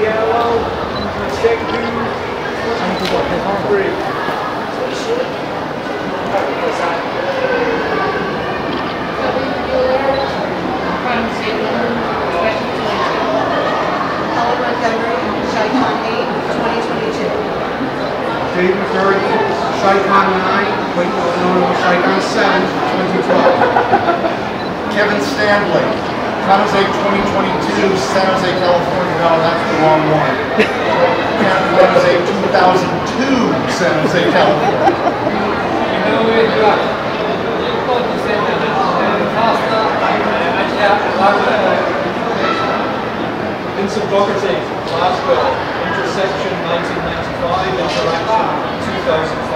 yellow, check two, three. Dave McCarty, Chicon 9, Wake Illinois, Chicon 7, 2012. Kevin Standlee, San Jose 2022, San Jose, California. No, wrong one. San Jose 2002, San Jose, California. Vincent Docherty, Glasgow, intersection 1995, interaction 2004.